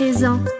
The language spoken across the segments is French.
présent.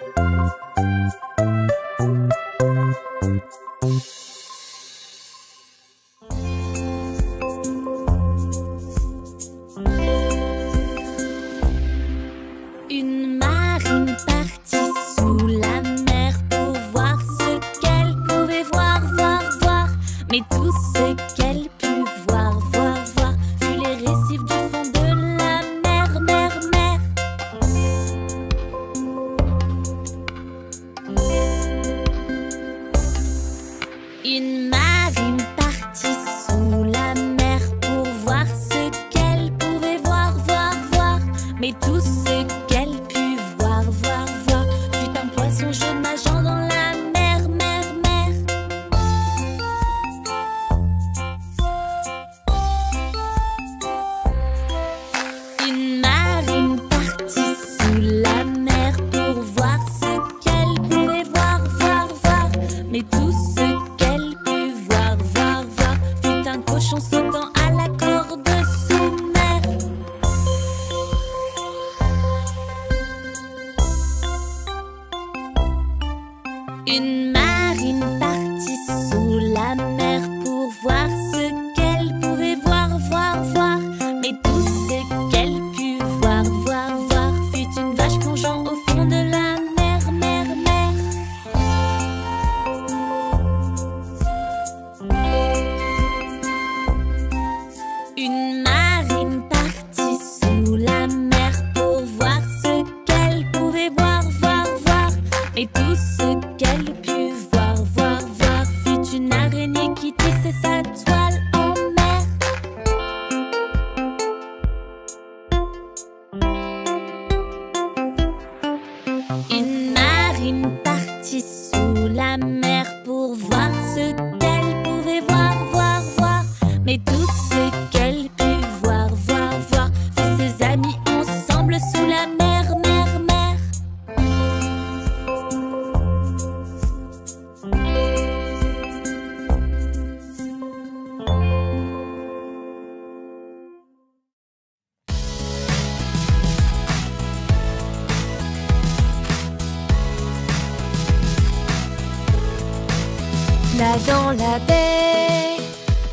la baie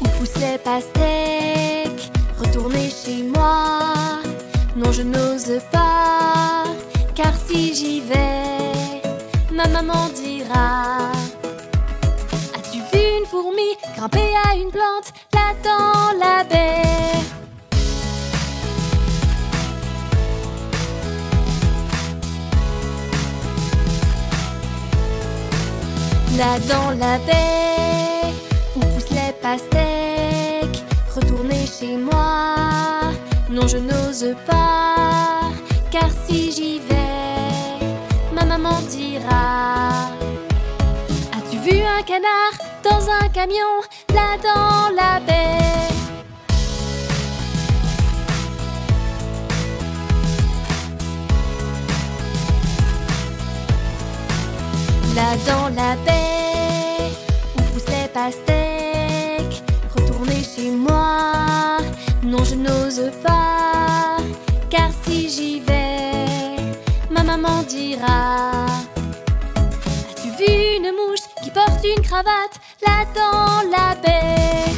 où poussaient pastèques. Retourner chez moi, non, je n'ose pas, car si j'y vais, ma maman dira As-tu vu une fourmi grimper à une plante là dans la baie? Là dans la baie retourner chez moi. Non, je n'ose pas, car si j'y vais, ma maman dira As-tu vu un canard dans un camion, là dans la baie? Là dans la baie, où poussent les As-tu vu une mouche qui porte une cravate là dans la baie?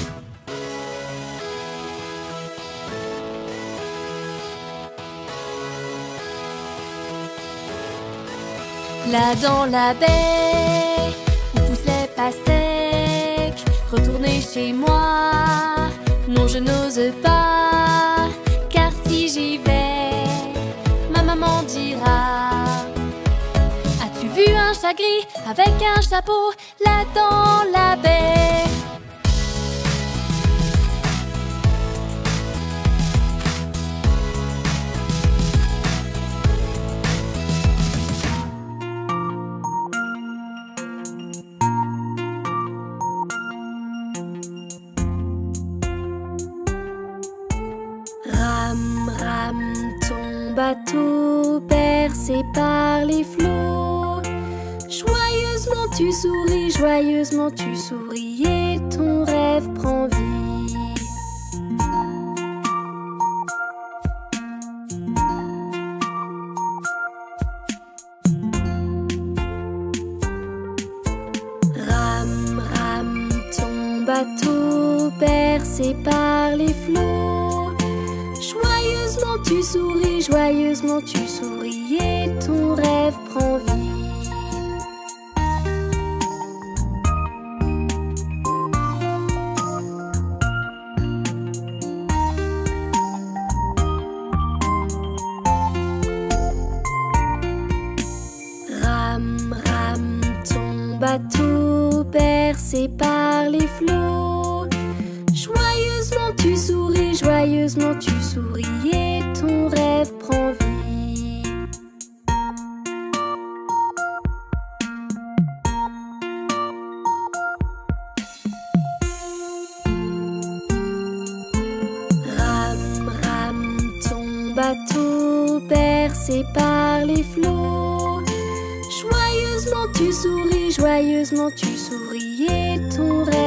Là dans la baie, où poussent les pastèques, retourner chez moi, non je n'ose pas. gris avec un chapeau là dans la baie. Ram, ram, ton bateau percé par les flots tu souris joyeusement, tu souris et ton rêve prend vie. Ram, ram, ton bateau percé par les flots. Joyeusement tu souris, joyeusement tu souris et ton rêve prend vie. bercé par les flots. Joyeusement tu souris, joyeusement tu souris et ton rêve prend vie. Ram, ram, ton bateau bercé par les flots. Joyeusement tu souris, joyeusement tu son rêve.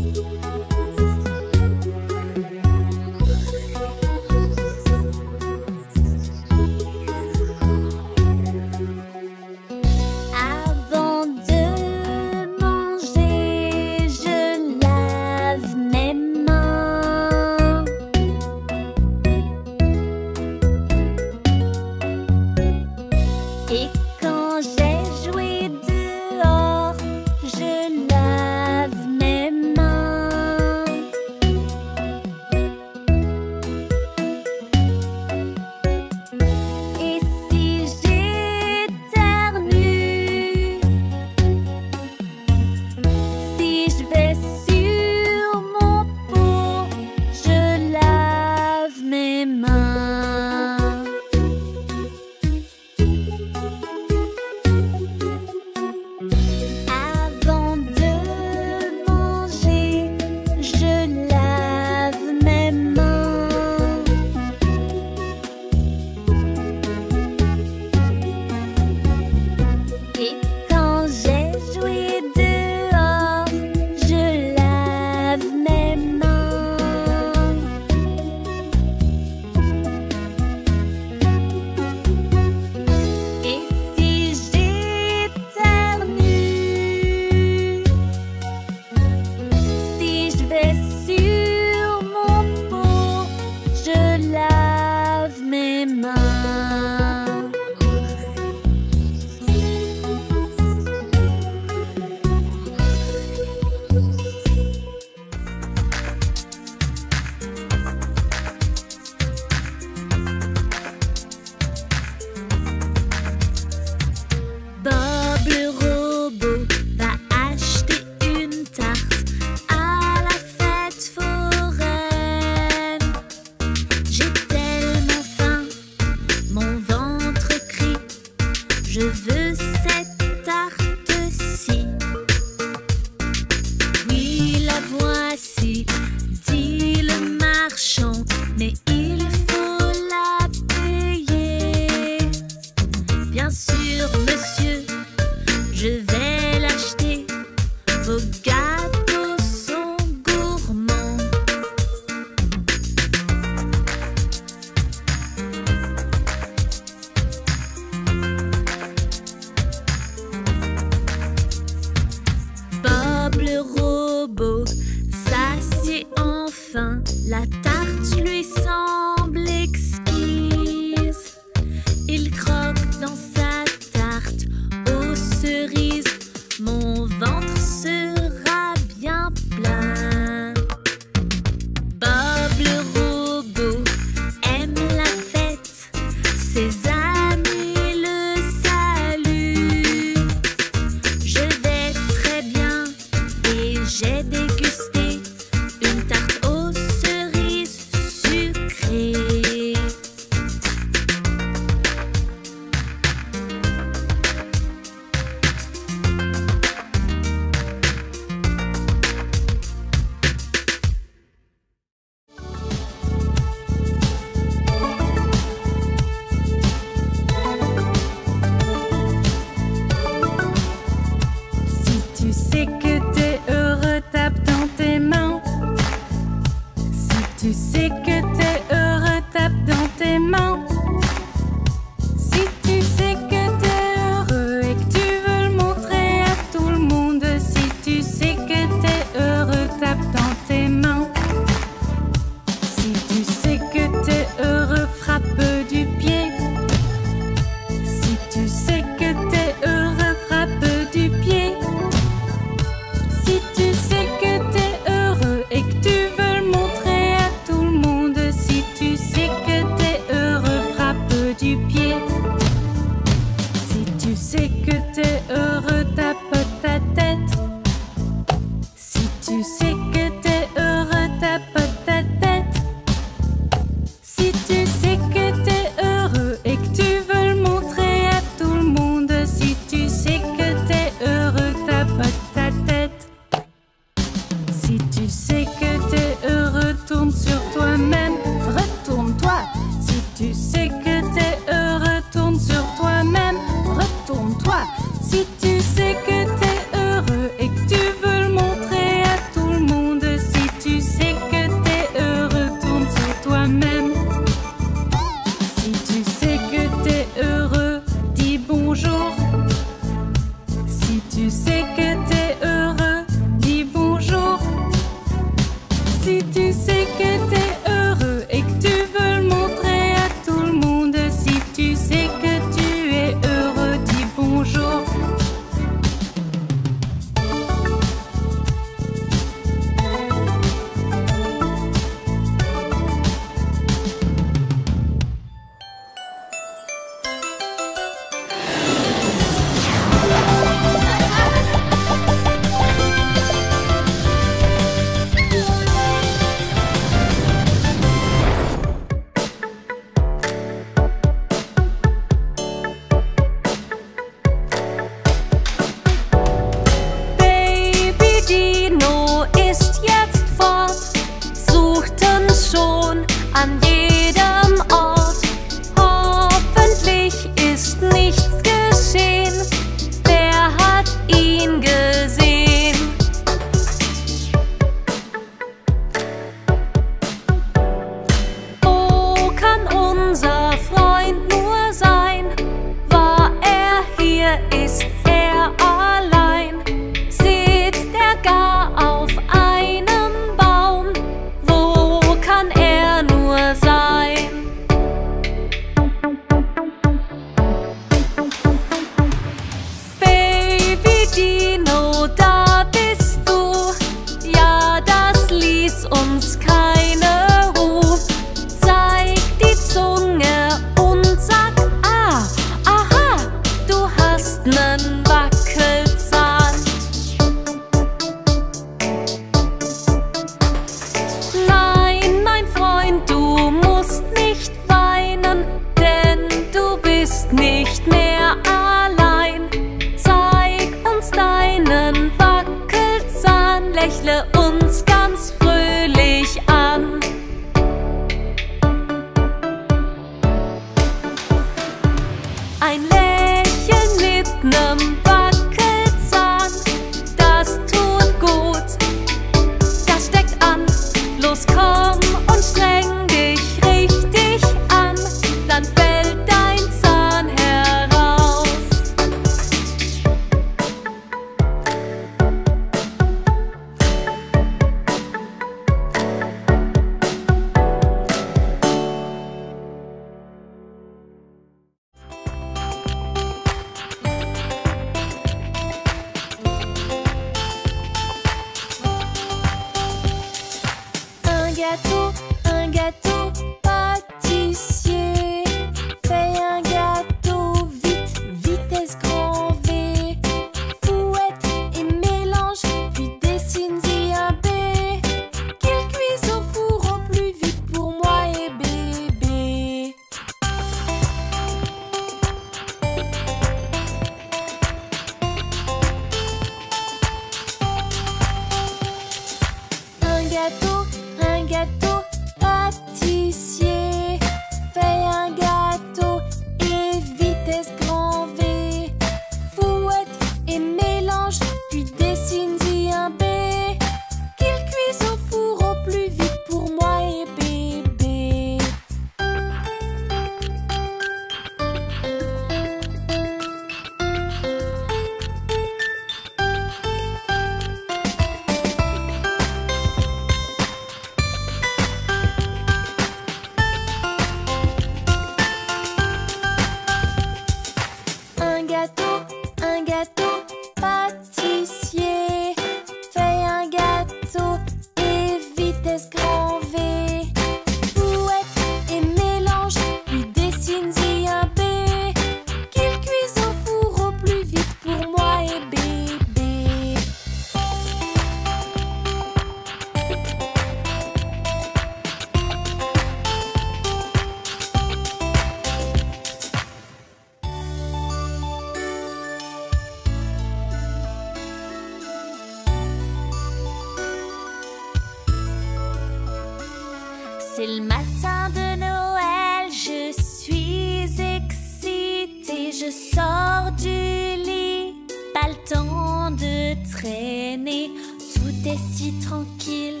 C'est le matin de Noël, je suis excitée, je sors du lit, pas le temps de traîner, tout est si tranquille,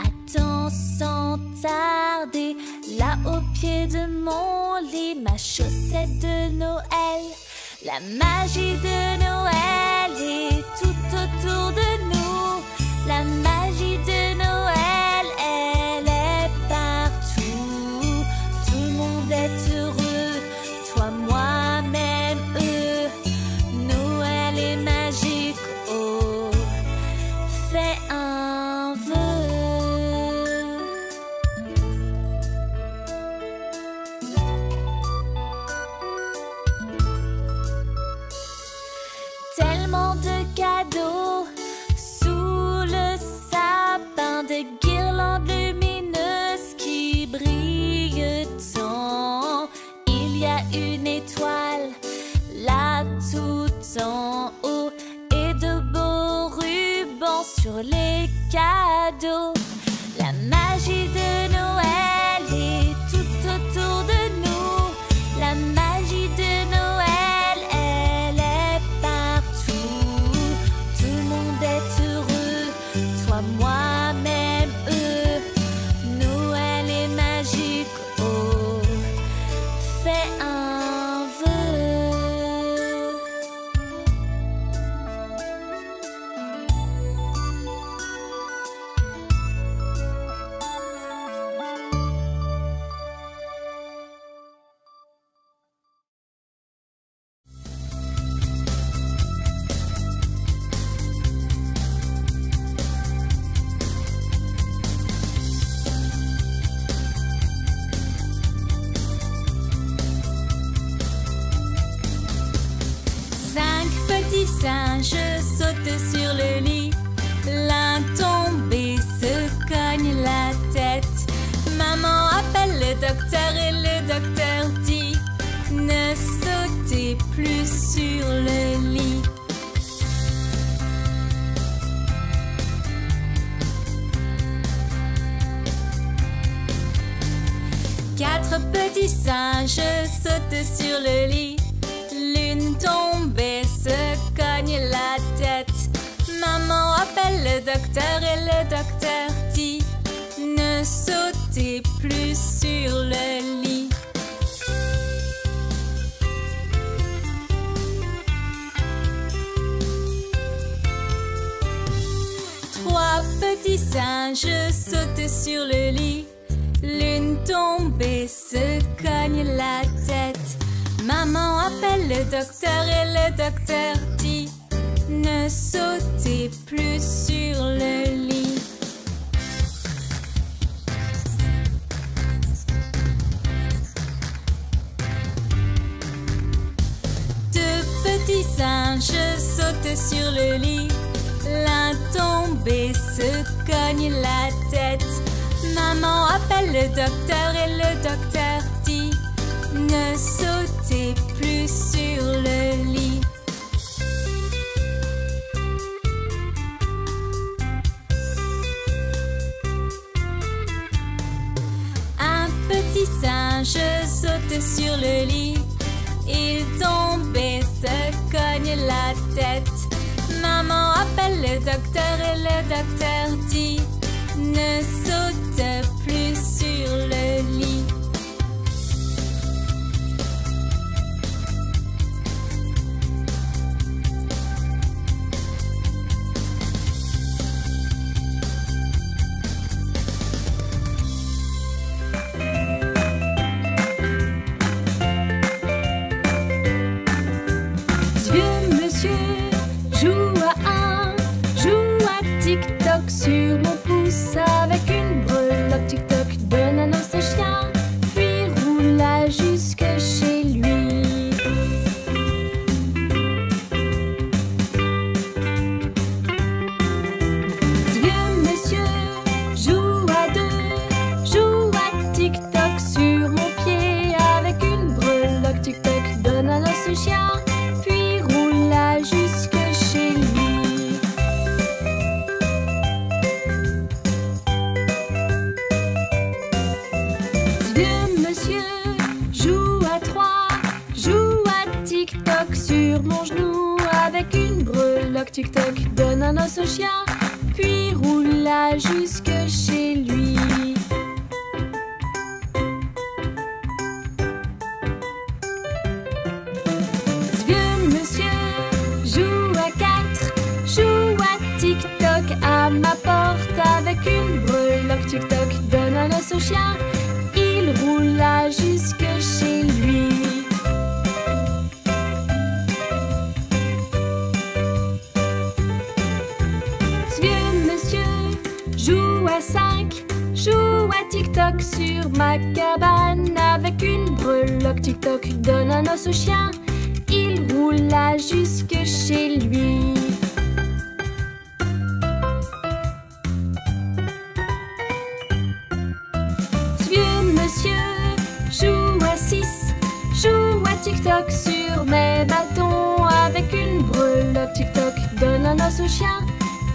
attends sans tarder, là au pied de mon lit, ma chaussette de Noël, la magie de Noël est tout autour de moi. les cadeaux. sur le lit. Quatre petits singes sautent sur le lit. L'une tombée se cogne la tête. Maman appelle le docteur et le docteur dit Ne sautez plus sur le lit. singe sautait sur le lit. L'une tombée se cogne la tête. Maman appelle le docteur et le docteur dit Ne sautez plus sur le lit. Deux petits singes sautaient sur le lit. L'un tombé se cogne la tête. Maman appelle le docteur et le docteur dit Ne sautez plus sur le lit. Un petit singe saute sur le lit. Il tombe et se cogne la tête. Maman appelle le docteur et le docteur dit Ne saute plus.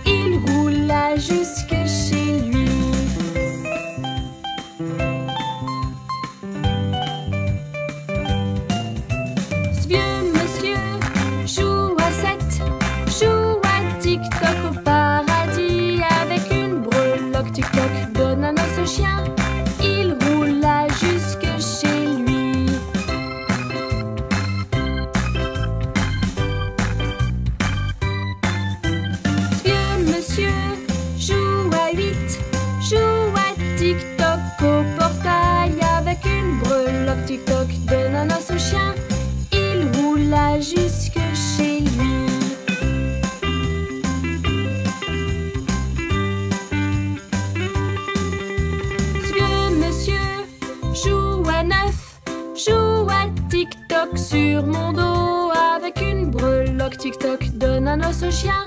il roula jusque Russia.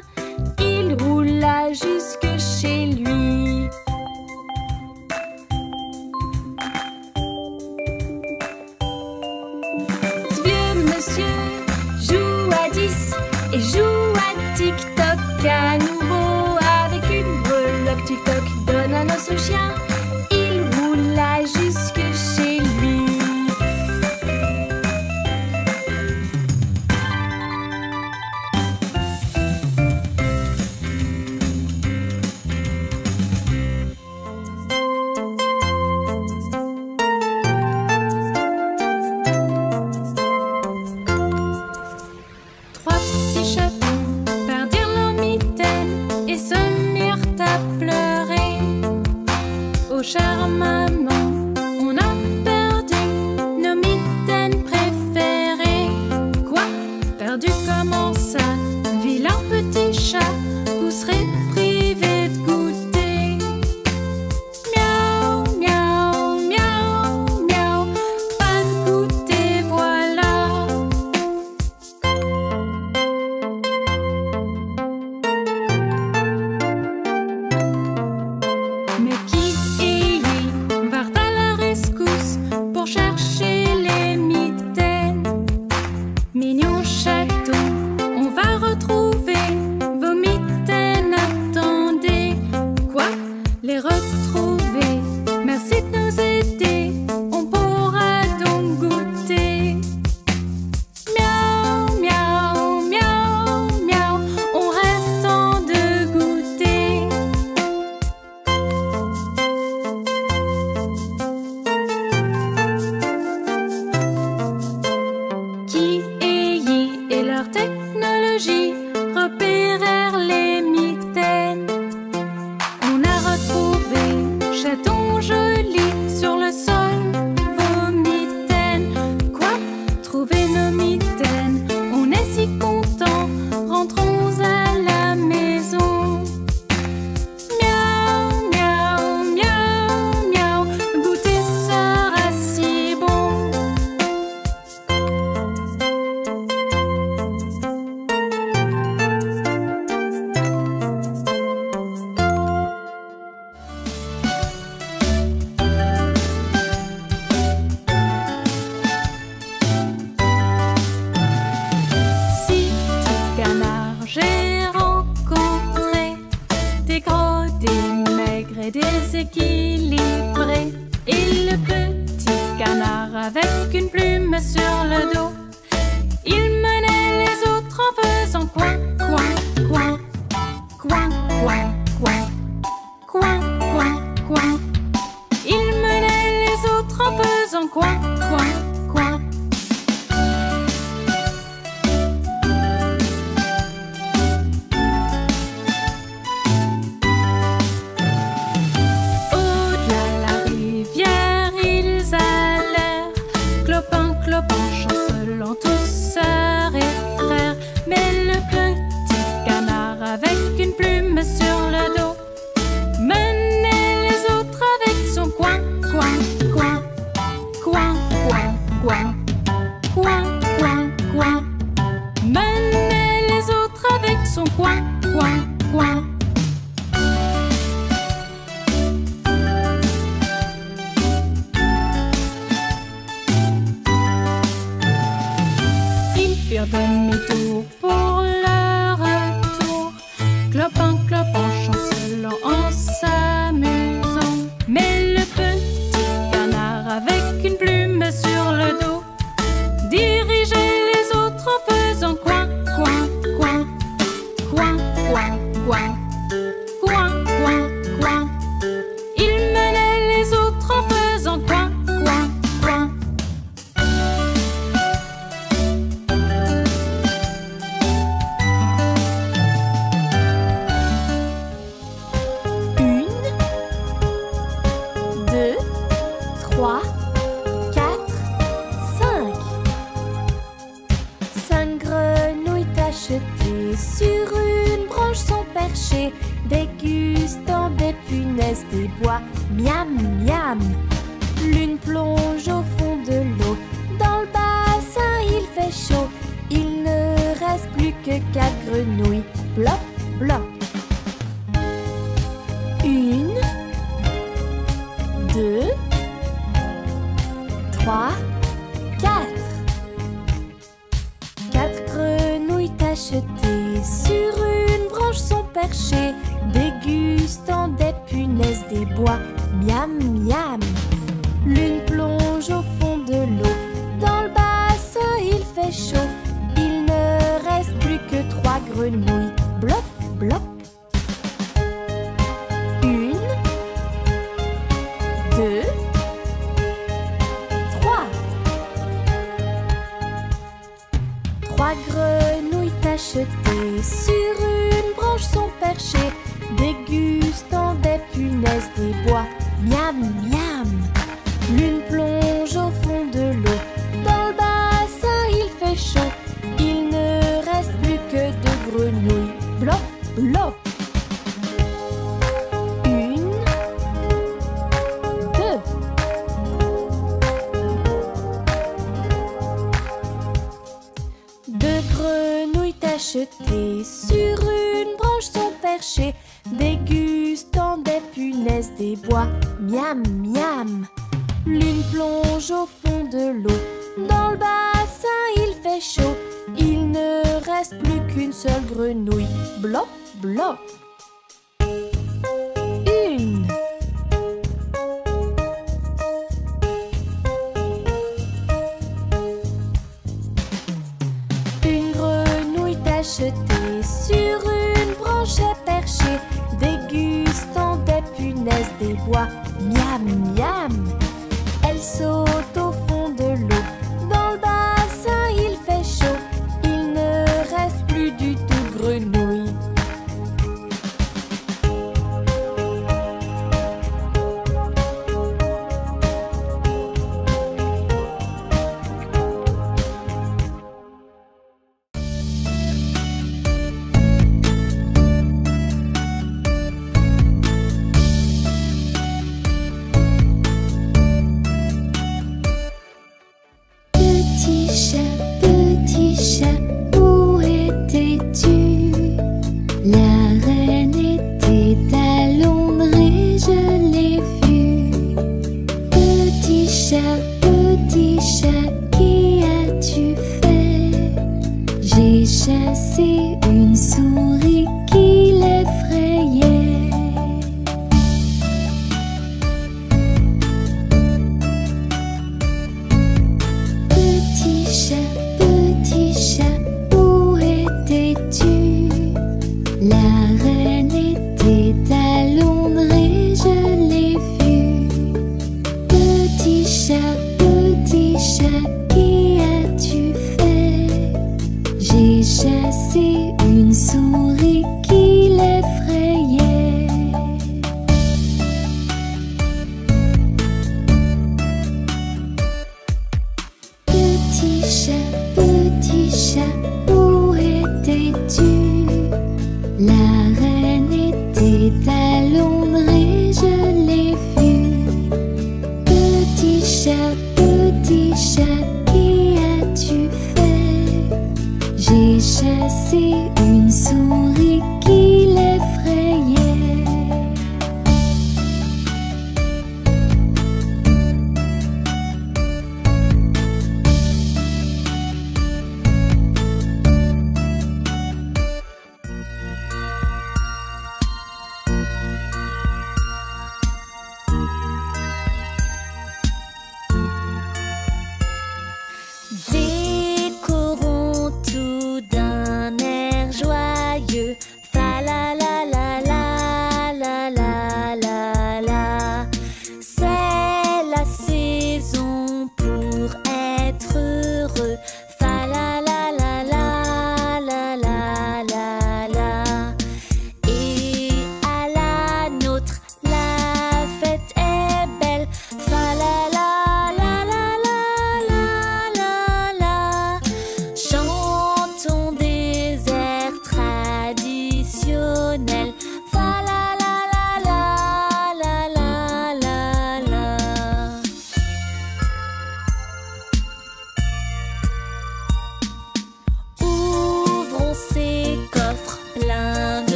bouchées, dégustant des punaises des bois. Miam,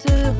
Je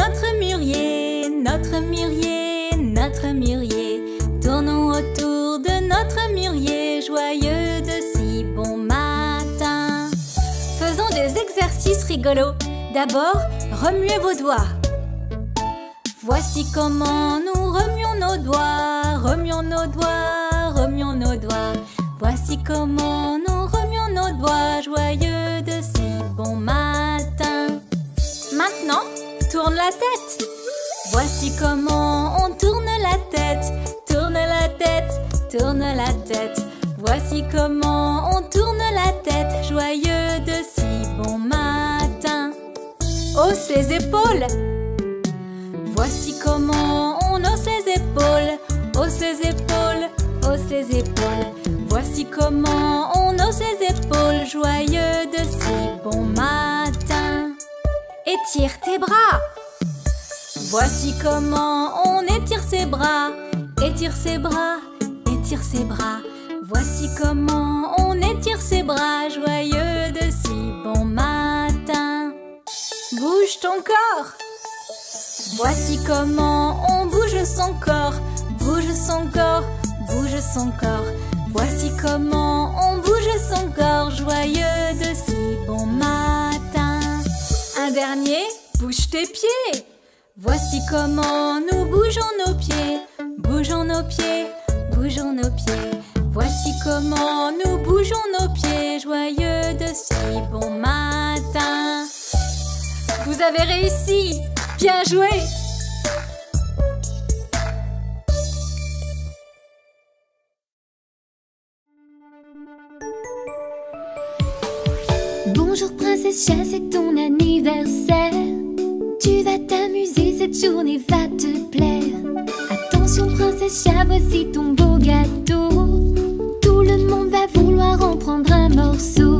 notre mûrier, notre mûrier, notre mûrier. Tournons autour de notre mûrier, joyeux de si bon matin. Faisons des exercices rigolos. D'abord, remuez vos doigts. Voici comment nous remuons nos doigts, remuons nos doigts, remuons nos doigts. Voici comment nous remuons nos doigts, joyeux de si bon matin. Maintenant, tourne la tête. Voici comment on tourne la tête. Tourne la tête, tourne la tête. Voici comment on tourne la tête. Joyeux de si bon matin. Hausse les épaules. Voici comment on hausse les épaules. Hausse les épaules, hausse les épaules. Voici comment on hausse les épaules. Joyeux de si bon matin. Étire tes bras. Voici comment on étire ses bras. Étire ses bras, étire ses bras. Voici comment on étire ses bras. Joyeux de si bon matin. Bouge ton corps. Voici comment on bouge son corps. Bouge son corps, bouge son corps. Voici comment on bouge son corps. Joyeux de si bon matin. Un dernier, bouge tes pieds. Voici comment nous bougeons nos pieds. Bougeons nos pieds, bougeons nos pieds. Voici comment nous bougeons nos pieds. Joyeux de si bon matin. Vous avez réussi. Bien joué. Bonjour Princesse chat, c'est ton anniversaire. Tu vas t'amuser, cette journée va te plaire. Attention, princesse chat, voici ton beau gâteau. Tout le monde va vouloir en prendre un morceau.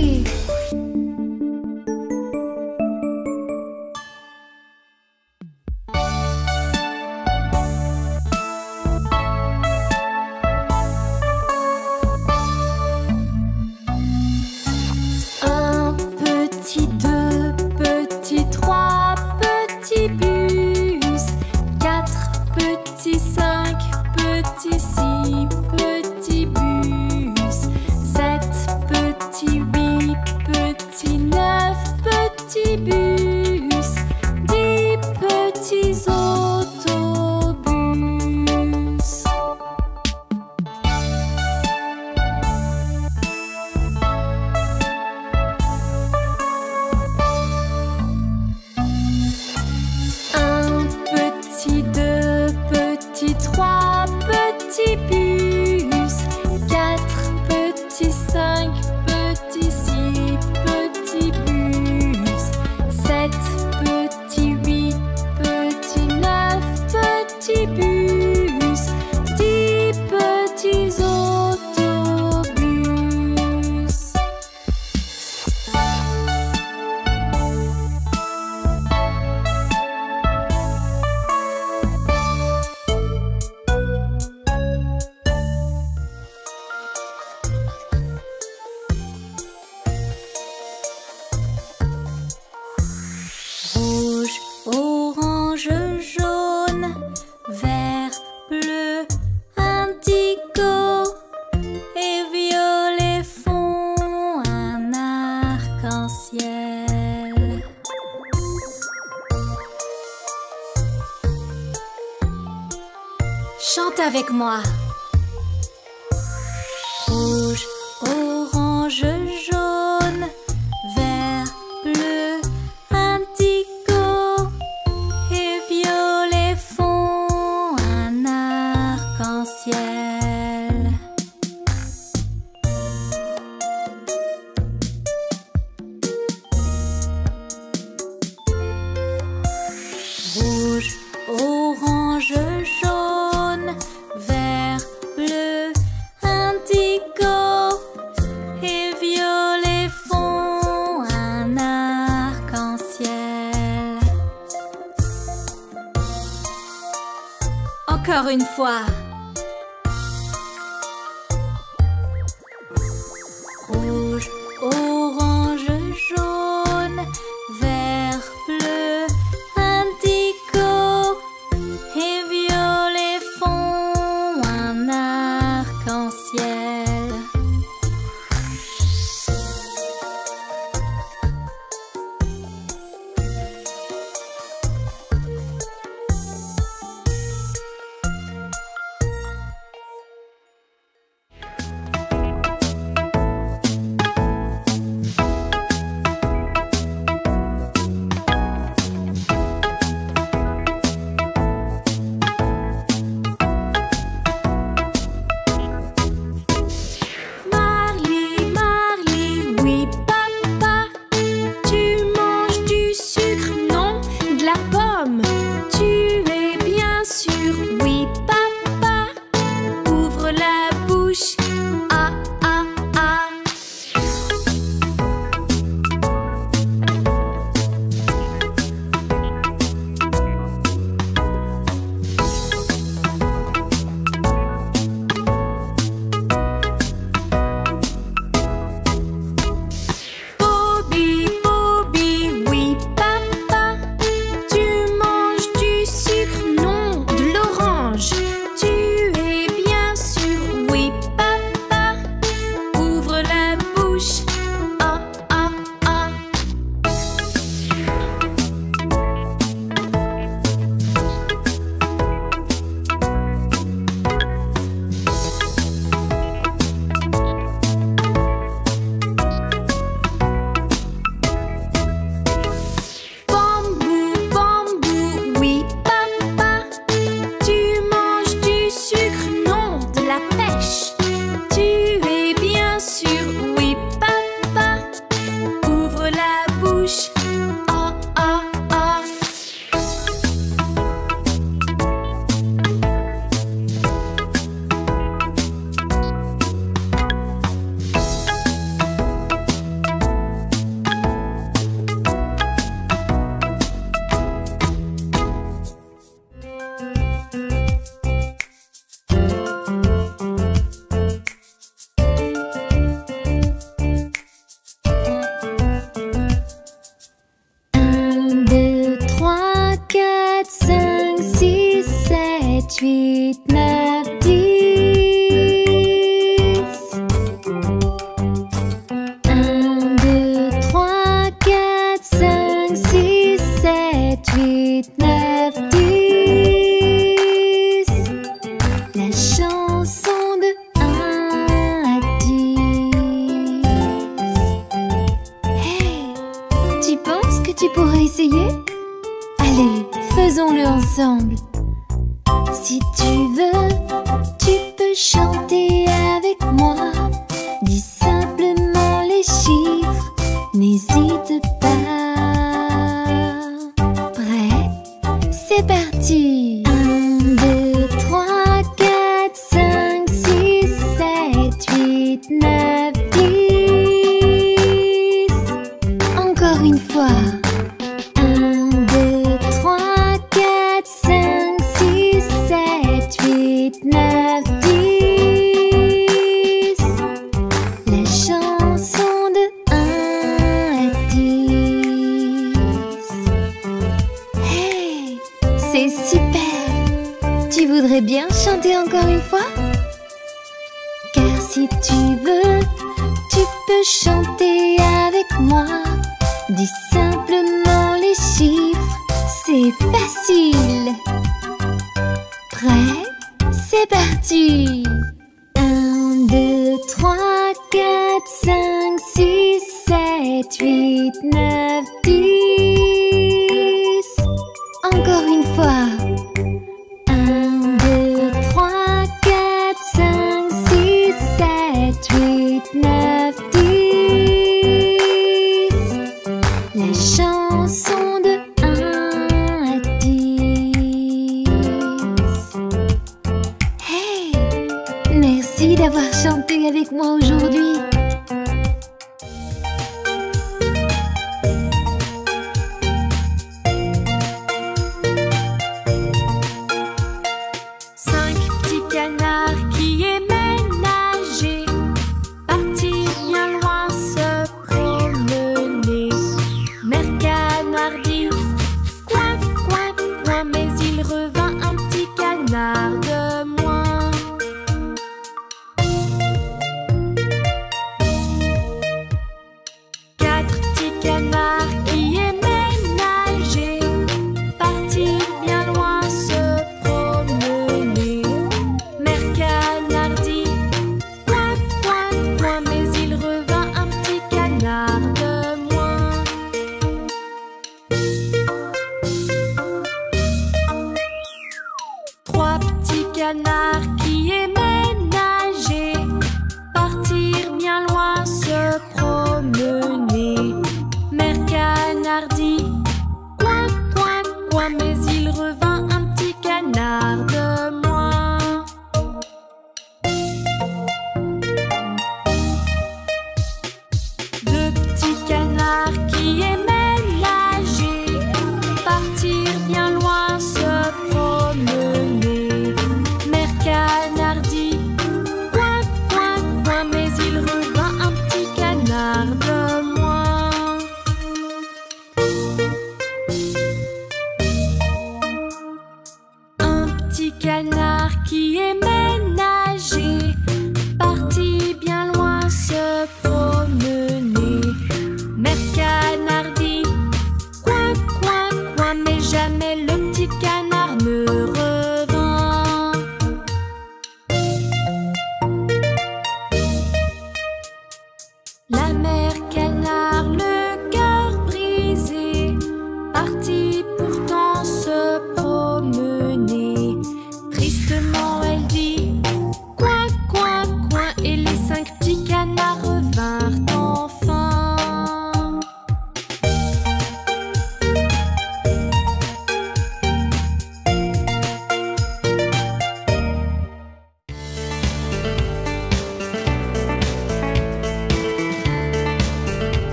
away. 좋아. si tu veux.